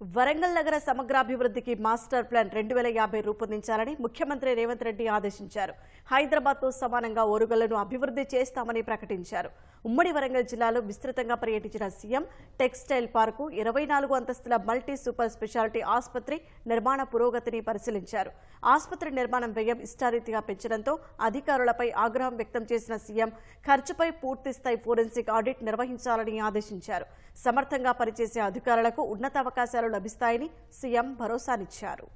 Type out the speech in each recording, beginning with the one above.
వరంగల్ నగర సమగ్రాభివృద్ధికి master plan రెండు వేల యాభై రూపొందించాలని ముఖ్యమంత్రి రేవంత్ రెడ్డి ఆదేశించారు. హైదరాబాద్తో సమానంగా ఓరుగల్లను అభివృద్ధి చేస్తామని ప్రకటించారు. ఉమ్మడి వరంగల్ జిల్లాలో విస్తృతంగా పర్యటించిన సీఎం టెక్స్టైల్ పార్కు ఇరవై నాలుగు అంతస్తుల మల్టీ సూపర్ స్పెషాలిటీ ఆసుపత్రి నిర్మాణ పురోగతిని పరిశీలించారు. ఆసుపత్రి నిర్మాణం వ్యయం ఇష్టారీతిగా పెంచడంతో అధికారులపై ఆగ్రహం వ్యక్తం చేసిన సీఎం ఖర్చుపై పూర్తిస్థాయి ఫోరెన్సిక్ ఆడిట్ నిర్వహించాలని ఆదేశించారు. సమర్థంగా పనిచేసే అధికారులకు ఉన్నతావకాశాలు లభిస్తాయని సీఎం భరోసానిచ్చారు.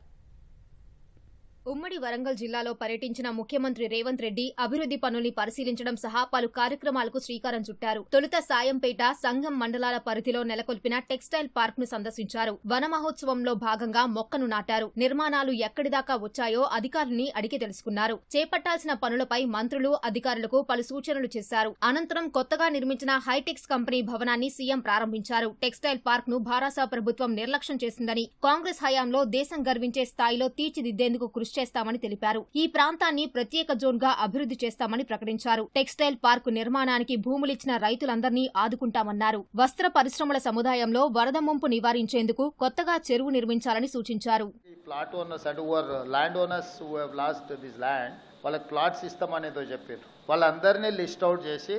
ఉమ్మడి వరంగల్ జిల్లాలో పర్యటించిన ముఖ్యమంత్రి రేవంత్ రెడ్డి అభివృద్ది పనుల్ని పరిశీలించడం సహా పలు కార్యక్రమాలకు శ్రీకారం చుట్టారు. తొలుత సాయంపేట సంఘం మండలాల పరిధిలో నెలకొల్పిన టెక్స్టైల్ పార్క్ను సందర్శించారు. వన మహోత్సవంలో భాగంగా మొక్కను నాటారు. నిర్మాణాలు ఎక్కడిదాకా వచ్చాయో అధికారుల్ని అడిగి తెలుసుకున్నారు. చేపట్టాల్సిన పనులపై మంత్రులు అధికారులకు పలు సూచనలు చేశారు. అనంతరం కొత్తగా నిర్మించిన హైటెక్స్ కంపెనీ భవనాన్ని సీఎం ప్రారంభించారు. టెక్స్టైల్ పార్క్ను భారాసా ప్రభుత్వం నిర్లక్ష్యం చేసిందని కాంగ్రెస్ హయాంలో దేశం గర్వించే స్థాయిలో తీర్చిదిద్దేందుకు కృషి చేస్తామని తెలిపారు. ఈ ప్రాంతాన్ని ప్రత్యేక జోన్గా అభివృద్ధి చేస్తామని ప్రకటించారు. టెక్స్టైల్ పార్కు నిర్మాణానికి భూములిచ్చిన రైతులందరినీ ఆదుకుంటామన్నారు. వస్త్ర పరిశ్రమల సముదాయంలో వరద ముంపు నివారించేందుకు కొత్తగా చెరువు నిర్మించాలని సూచించారు. Plot owners and over land owners lost this land వాళ్ళకి ప్లాట్స్ ఇస్తామనేదో చెప్పారు. వాళ్ళందరినీ లిస్ట్ అవుట్ చేసి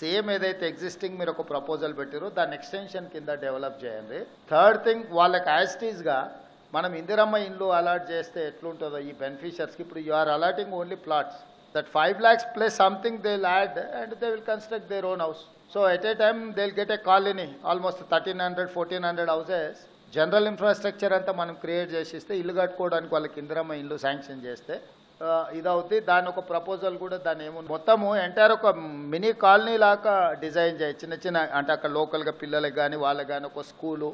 సేమ్ ఏదైతే ఎగ్జిస్టింగ్ మీరు ఒక ప్రపోజల్ పెట్టారో దాని ఎక్స్టెన్షన్ కింద డెవలప్ చేయండి. థర్డ్ థింగ్ వాళ్ళకి యాజిటీస్గా మనం ఇందిరమ్మ ఇల్లు అలాట్ చేస్తే ఎట్లుంటుందో ఈ బెనిఫిషియర్స్కి ఇప్పుడు you are allotting only plots that five lakhs plus something they land and they will construct their own house so at a time they will get a colony almost thirteen hundred fourteen hundred houses general infrastructure అంతా మనం create చేసిస్తే ఇల్లు కట్టుకోవడానికి వాళ్ళకి ఇందిరమ్మ ఇల్లు sanction చేస్తే ఇదవుతుంది ఇదవుద్ది. దాని ఒక ప్రపోజల్ కూడా దాని ఏముంది? మొత్తము ఎంటైర్ ఒక మినీ కాలనీ లాగా డిజైన్ చేయి. చిన్న చిన్న అంటే అక్కడ లోకల్గా పిల్లలకు కానీ వాళ్ళకి కానీ ఒక స్కూలు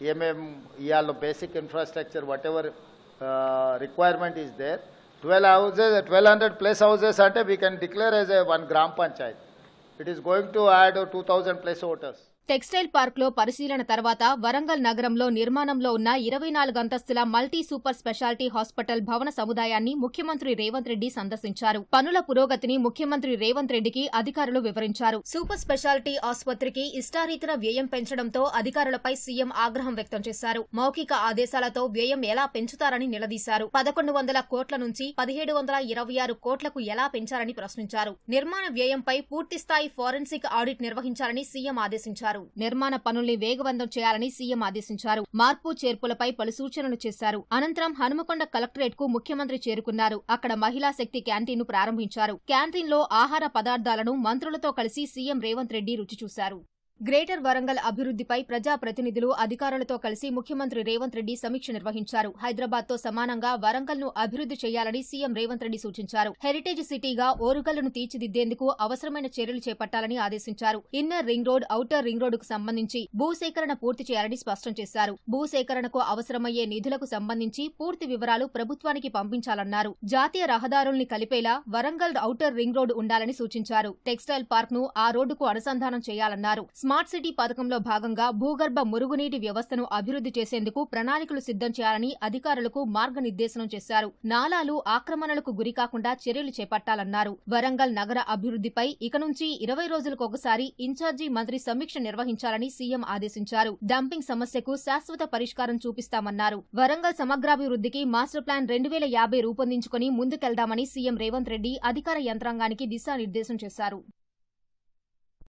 ఏమేం ఇవాళ basic infrastructure whatever requirement is there twelve houses twelve hundred plus houses అంటే we can declare as a one gram panchayat it is going to add two thousand plus voters textile పార్క్లో పరిశీలన తర్వాత వరంగల్ నగరంలో నిర్మాణంలో ఉన్న ఇరవై నాలుగు అంతస్తుల మల్టీ సూపర్ స్పెషాలిటీ హాస్పిటల్ భవన సముదాయాన్ని ముఖ్యమంత్రి రేవంత్ రెడ్డి సందర్శించారు. పనుల పురోగతిని ముఖ్యమంత్రి రేవంత్ రెడ్డికి అధికారులు వివరించారు. సూపర్ స్పెషాలిటీ ఆసుపత్రికి ఇష్టారీతిన వ్యయం పెంచడంతో అధికారులపై సీఎం ఆగ్రహం వ్యక్తం చేశారు. మౌఖిక ఆదేశాలతో వ్యయం ఎలా పెంచుతారని నిలదీశారు. పదకొండు వందల కోట్ల నుంచి పదిహేడు వందల ఇరవై ఆరు కోట్లకు ఎలా పెంచారని ప్రశ్నించారు. నిర్మాణ వ్యయంపై పూర్తిస్థాయి ఫోరెన్సిక్ ఆడిట్ నిర్వహించాలని సీఎం ఆదేశించారు. నిర్మాణ పనుల్ని వేగవంతం చేయాలని సీఎం ఆదేశించారు. మార్పు చేర్పులపై పలు సూచనలు చేశారు. అనంతరం హనుమకొండ కలెక్టరేట్కు ముఖ్యమంత్రి చేరుకున్నారు. అక్కడ మహిళా శక్తి క్యాంటీన్ను ప్రారంభించారు. క్యాంటీన్లో ఆహార పదార్థాలను మంత్రులతో కలిసి సీఎం రేవంత్ రెడ్డి రుచి చూశారు. గ్రేటర్ వరంగల్ అభివృద్దిపై ప్రజాప్రతినిధులు అధికారులతో కలిసి ముఖ్యమంత్రి రేవంత్ రెడ్డి సమీక్ష నిర్వహించారు. హైదరాబాద్తో సమానంగా వరంగల్ను అభివృద్ది చేయాలని సీఎం రేవంత్ రెడ్డి సూచించారు. హెరిటేజ్ సిటీగా ఓరుగల్లును తీర్చిదిద్దేందుకు అవసరమైన చర్యలు చేపట్టాలని ఆదేశించారు. Inner ring road outer ring రోడ్డుకు సంబంధించి భూసేకరణ పూర్తి చేయాలని స్పష్టం చేశారు. భూసేకరణకు అవసరమయ్యే నిధులకు సంబంధించి పూర్తి వివరాలు ప్రభుత్వానికి పంపించాలన్నారు. జాతీయ రహదారుల్ని కలిపేలా వరంగల్ ఔటర్ రింగ్ రోడ్డు ఉండాలని సూచించారు. టెక్స్టైల్ పార్క్ను ఆ రోడ్డుకు అనుసంధానం చేయాలన్నారు. స్మార్ట్ సిటీ పథకంలో భాగంగా భూగర్భ మురుగునీటి వ్యవస్థను అభివృద్ది చేసేందుకు ప్రణాళికలు సిద్ధం చేయాలని అధికారులకు మార్గనిర్దేశనం చేశారు. నాలాలు ఆక్రమణలకు గురికాకుండా చర్యలు చేపట్టాలన్నారు. వరంగల్ నగర అభివృద్దిపై ఇక నుంచి ఇరవై రోజులకు ఒకసారి ఇన్ఛార్జి మంత్రి సమీక్ష నిర్వహించాలని సీఎం ఆదేశించారు. డంపింగ్ సమస్యకు శాశ్వత పరిష్కారం చూపిస్తామన్నారు. వరంగల్ సమగ్రాభివృద్దికి మాస్టర్ ప్లాన్ రెండు వేల యాభై రూపొందించుకుని ముందుకెళ్దామని సీఎం రేవంత్ రెడ్డి అధికార యంత్రాంగానికి దిశానిర్దేశం చేశారు.